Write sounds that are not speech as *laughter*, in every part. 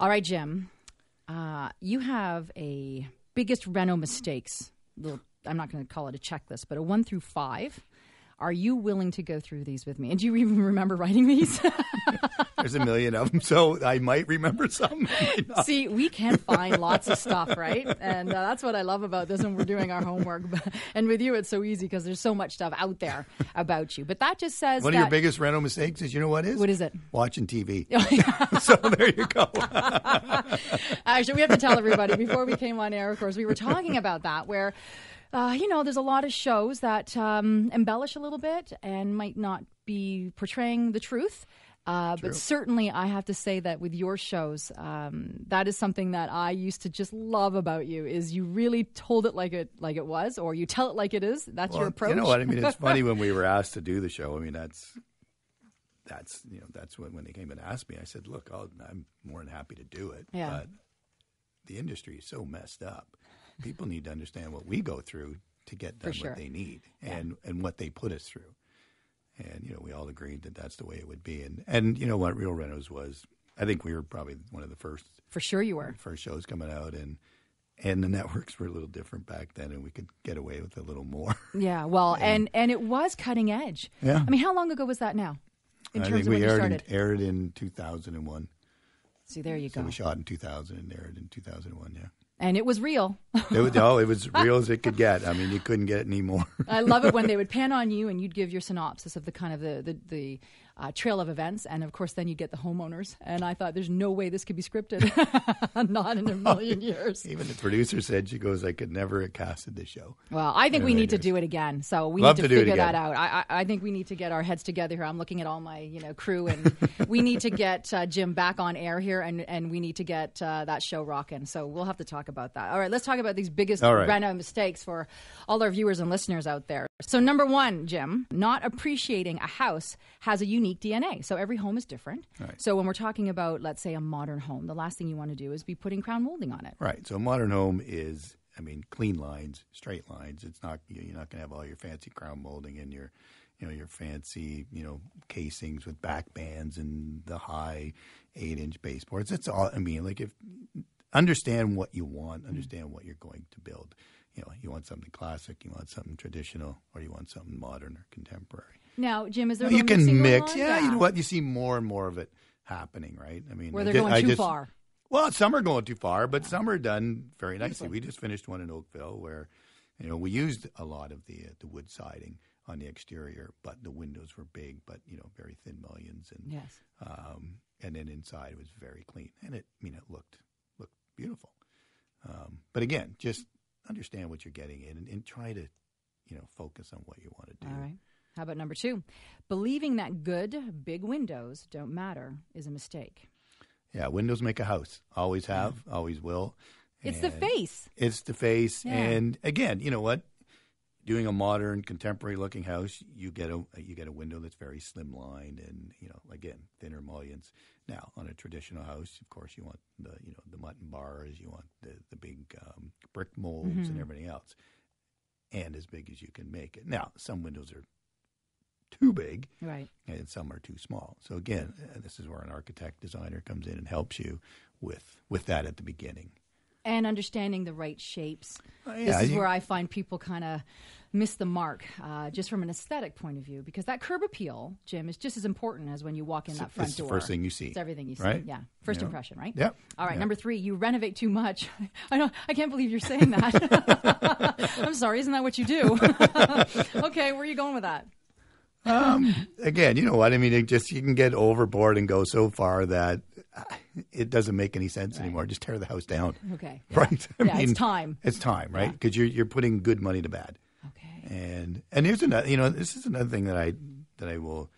All right, Jim. Uh, you have a biggest reno mistakes. Little, I'm not going to call it a checklist, but a one through five. Are you willing to go through these with me? And do you even remember writing these? *laughs* There's a million of them, so I might remember some. See, we can find lots of stuff, right? And uh, that's what I love about this when we're doing our homework. *laughs* and with you, it's so easy because there's so much stuff out there about you. But that just says one of your biggest rental mistakes is you know what is? What is it? Watching TV. *laughs* so there you go. Actually, we have to tell everybody before we came on air. Of course, we were talking about that where uh, you know, there's a lot of shows that um, embellish a little bit and might not be portraying the truth. Uh, but certainly, I have to say that with your shows, um, that is something that I used to just love about you. Is you really told it like it like it was, or you tell it like it is. That's well, your approach. You know what I mean? It's *laughs* funny when we were asked to do the show. I mean, that's that's you know that's when when they came and asked me. I said, look, i am more than happy to do it. Yeah. But the industry is so messed up people need to understand what we go through to get done sure. what they need and yeah. and what they put us through. And you know, we all agreed that that's the way it would be. And and you know what, Real Renos was. I think we were probably one of the first. For sure, you were first shows coming out, and and the networks were a little different back then, and we could get away with a little more. *laughs* Yeah, well, and and, and it was cutting edge. Yeah, I mean, how long ago was that now? In I terms of we when aired you started, in, aired in two thousand and one. See, there you so go. we shot in two thousand and aired in two thousand and one. Yeah and it was real. it was, oh, it was *laughs* real as it could get. I mean, you couldn't get any more. I love it when *laughs* they would pan on you and you'd give your synopsis of the kind of the the, the uh, trail of events, and of course, then you get the homeowners. And I thought, there's no way this could be scripted, *laughs* not in a million *laughs* years. Even the producer said she goes, I could never have casted this show. Well, I think we need to do it again. So we Love need to, to figure that out. I, I, I, think we need to get our heads together here. I'm looking at all my you know crew, and we need to get uh, Jim back on air here, and and we need to get uh, that show rocking. So we'll have to talk about that. All right, let's talk about these biggest right. reno mistakes for all our viewers and listeners out there. So number one, Jim, not appreciating a house has a unique DNA. So every home is different. Right. So when we're talking about, let's say, a modern home, the last thing you want to do is be putting crown molding on it. Right. So a modern home is, I mean, clean lines, straight lines. It's not you're not going to have all your fancy crown molding and your, you know, your fancy, you know, casings with back bands and the high eight-inch baseboards. It's all. I mean, like if understand what you want, understand mm-hmm. what you're going to build. You know, you want something classic, you want something traditional, or you want something modern or contemporary. Now, Jim, is there you can mix? Yeah, yeah, you know what? You see more and more of it happening, right? I mean, where they're going I too just, far. Well, some are going too far, but some are done very nicely. We just finished one in Oakville where, you know, we used a lot of the uh, the wood siding on the exterior, but the windows were big, but you know, very thin mullions, and yes, um, and then inside it was very clean, and it, I mean, it looked looked beautiful. Um, but again, just understand what you're getting in and, and try to, you know, focus on what you want to do. All right. How about number two? Believing that good big windows don't matter is a mistake. Yeah, windows make a house. Always have, always will. It's the face. It's the face. Yeah. And again, you know what? Doing a modern, contemporary looking house, you get a you get a window that's very slim lined and you know again thinner mullions. Now on a traditional house, of course, you want the you know the mutton bars, you want the the big um, brick molds mm-hmm. and everything else, and as big as you can make it. Now some windows are too big, right? And some are too small. So again, uh, this is where an architect designer comes in and helps you with with that at the beginning. And understanding the right shapes. Uh, yeah, this is you, where I find people kind of miss the mark, uh, just from an aesthetic point of view, because that curb appeal, Jim, is just as important as when you walk in that front it's door. the first thing you see. It's everything you see. Right? Yeah, first know? impression, right? Yep. All right. Yep. Number three, you renovate too much. *laughs* I don't. I can't believe you're saying that. *laughs* I'm sorry. Isn't that what you do? *laughs* okay, where are you going with that? Um, *laughs* again, you know what I mean. It just you can get overboard and go so far that uh, it doesn't make any sense right. anymore. Just tear the house down. Okay. *laughs* Yeah. Right. I yeah, mean, it's time. It's time, right? Because you're you're putting good money to bad. Okay. And and here's another. You know, this is another thing that I that I will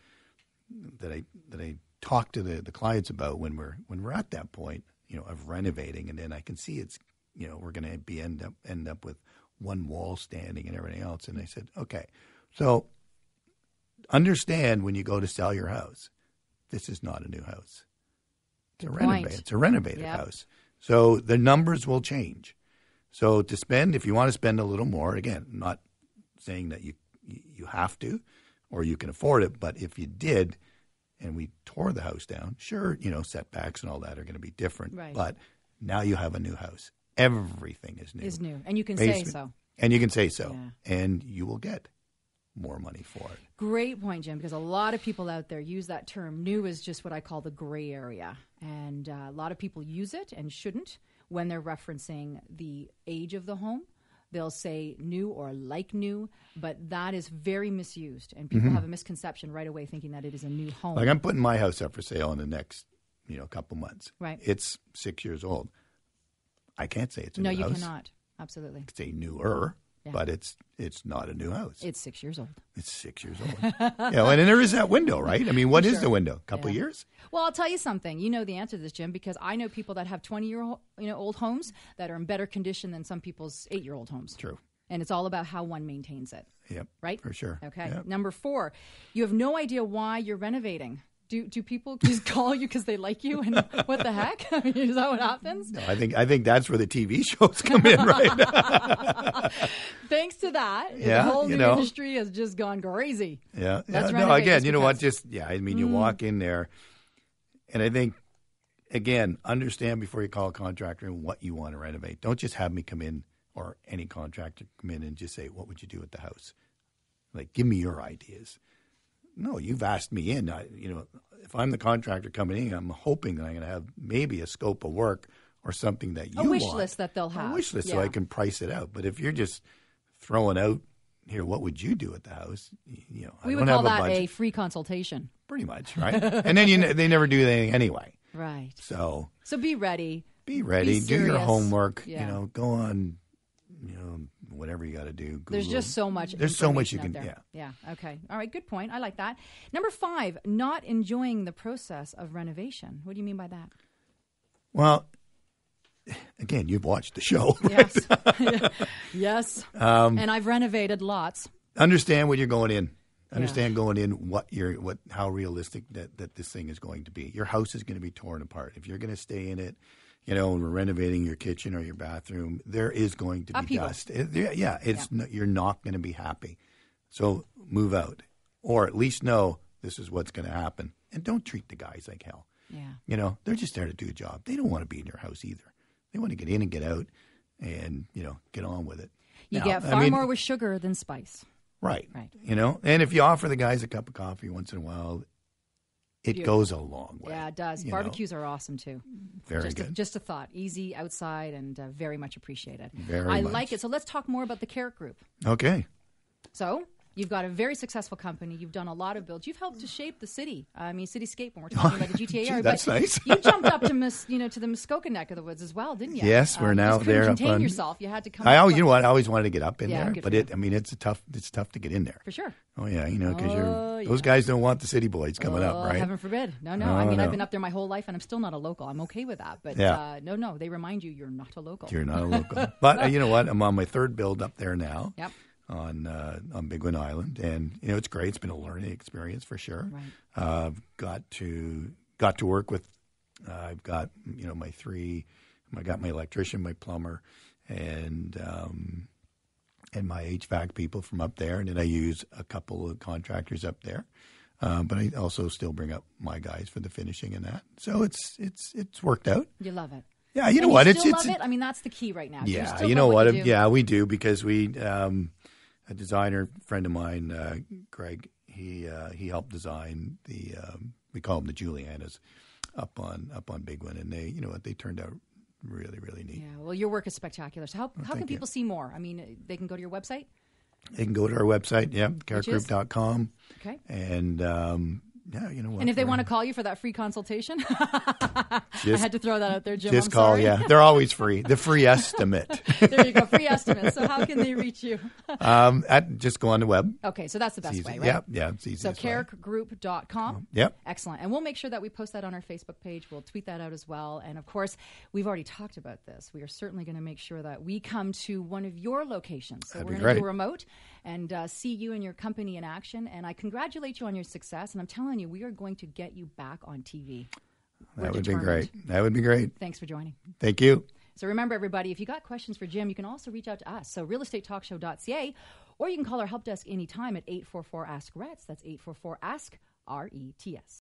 that I that I talk to the the clients about when we're when we're at that point. You know, of renovating, and then I can see it's you know we're going to be end up end up with one wall standing and everything else. And I said, okay, so understand when you go to sell your house, this is not a new house. It's a renovated. It's a renovated Yep. house. So the numbers will change. So to spend, if you want to spend a little more, again, not saying that you you have to or you can afford it, but if you did, and we tore the house down, sure, you know, setbacks and all that are going to be different. Right. But now you have a new house. Everything is new. Is new, and you can say so. And you can say so. Yeah. And you will get more money for it. Great point, Jim, because a lot of people out there use that term. New is just what I call the gray area. And uh, a lot of people use it and shouldn't when they're referencing the age of the home. They'll say new or like new, but that is very misused. And people have a misconception right away thinking that it is a new home. Mm-hmm. Like I'm putting my house up for sale in the next, you know, couple months. Right. It's six years old. I can't say it's a no, you house. cannot. Absolutely. It's a newer, Yeah. but it's it's not a new house. It's six years old. It's six years old. yeah, and there is that window, right? I mean, what is the window? A couple Yeah. years? Well, I'll tell you something. You know the answer to this, Jim, because I know people that have 20 year old, you know, old homes that are in better condition than some people's eight year old homes. True. And it's all about how one maintains it. Yep. right? For sure. Okay. Yep. Number four, you have no idea why you're renovating. Do do people just *laughs* call you because they like you and *laughs* what the heck? *laughs* I mean, is that what happens? No, I think I think that's where the TV shows come in, right? Thanks to that, Yeah, the whole new know. industry has just gone crazy. Yeah. That's yeah. No, again, you know what? Just yeah. I mean, you mm. walk in there, and I think again, understand before you call a contractor and what you want to renovate. Don't just have me come in or any contractor come in and just say, "What would you do with the house?" Like, give me your ideas. No, you've asked me in. I, you know, if I'm the contractor coming in, I'm hoping that I'm going to have maybe a scope of work or something that you A wish want. list that they'll have. A wish list so I can price it out. But if you're just throwing out here, what would you do at the house? You know, We would call a that budget a free consultation. pretty much, right? and then you ne- they never do anything anyway. Right. So So be ready. be ready, do your homework. Yeah. You know, go on, you know, whatever you got to do. There's just so much. There's so much you can. Yeah. Yeah. Okay. All right. Good point. I like that. Number five, not enjoying the process of renovation. What do you mean by that? Well, again, you've watched the show. *laughs* Yes. *laughs* yes. Um, and I've renovated lots. Understand what you're going in. Understand going in what you're what how realistic that, that this thing is going to be. Your house is going to be torn apart. If you're going to stay in it, you know, when we're renovating your kitchen or your bathroom, there is going to be Upheaval. dust. It- yeah, yeah, it's no- you're not going to be happy. So move out, or at least know this is what's going to happen, and don't treat the guys like hell. Yeah. You know, they're just there to do a job. They don't want to be in your house either. They want to get in and get out, and you know, get on with it. You Now, get I far mean- more with sugar than spice. Right. Right. You know, and if you offer the guys a cup of coffee once in a while, it Beautiful. goes a long way. Yeah, it does. you know. Barbecues are awesome too. Very just A, good. just a thought. Easy outside and uh, very much appreciated. Very I much. like it. So let's talk more about the Caruk Group. Okay. So you've got a very successful company. You've done a lot of builds. You've helped to shape the city. I mean, cityscape when we're talking about the *laughs* GTA area. that's nice. you jumped up to you know, to the Muskoka neck of the woods as well, didn't you? Yes, we're you now there up Contain on- yourself. You had to come. I always, you know what? I always wanted to get up in Yeah, there, but it. I mean, it's a tough. It's tough to get in there. for sure. Oh yeah, you know, because Oh, yeah. those guys don't want the city boys coming up, Oh, right? Heaven forbid. No, no. No, I mean, no. I've been up there my whole life, and I'm still not a local. I'm okay with that. But Yeah. uh, no, no. They remind you you're not a local. You're not a *laughs* local, but uh, you know what? I'm on my third build up there now. Yep. On uh, on Bigwin Island, and you know it's great. It's been a learning experience for sure. Right. Uh, I've got to got to work with. Uh, I've got you know my three. I got my electrician, my plumber, and um, and my HVAC people from up there, and then I use a couple of contractors up there. Uh, but I also still bring up my guys for the finishing and that. So it's it's it's worked out. You love it. Yeah, you know And what? You it's still it's love it. I mean, that's the key right now. Yeah, still you know what? you yeah, we do because we um, a designer friend of mine, uh, Greg. He uh, he helped design the um, we call them the Julianas up on up on Bigwin, and they you know what they turned out really really neat. Yeah, well, your work is spectacular. So, how, how can thank you. people see more? I mean, they can go to your website. They can go to our website, yeah, is? carukgroup.com, Okay. and um, yeah, you know what? And if they want to call you for that free consultation, *laughs* I had to throw that out there, Jim. just I'm call, sorry. yeah, they're always free. The free estimate. *laughs* there you go, free estimate. So, how can they reach you? *laughs* um, at, just go on the web. Okay, so that's the best way, right? Yeah, yeah, it's easy. So, carukgroup.com. Yep. Excellent. And we'll make sure that we post that on our Facebook page. We'll tweet that out as well. And of course, we've already talked about this. We are certainly going to make sure that we come to one of your locations. So That'd we're going to do remote and uh, see you and your company in action. And I congratulate you on your success. And I'm telling you, we are going to get you back on TV. We're That would be great. That would be great. Thanks for joining. Thank you. So remember, everybody, if you got questions for Jim, you can also reach out to us. So realestatetalkshow.ca, or you can call our help desk anytime at 844 Ask Rets. That's 844 Ask R E T S.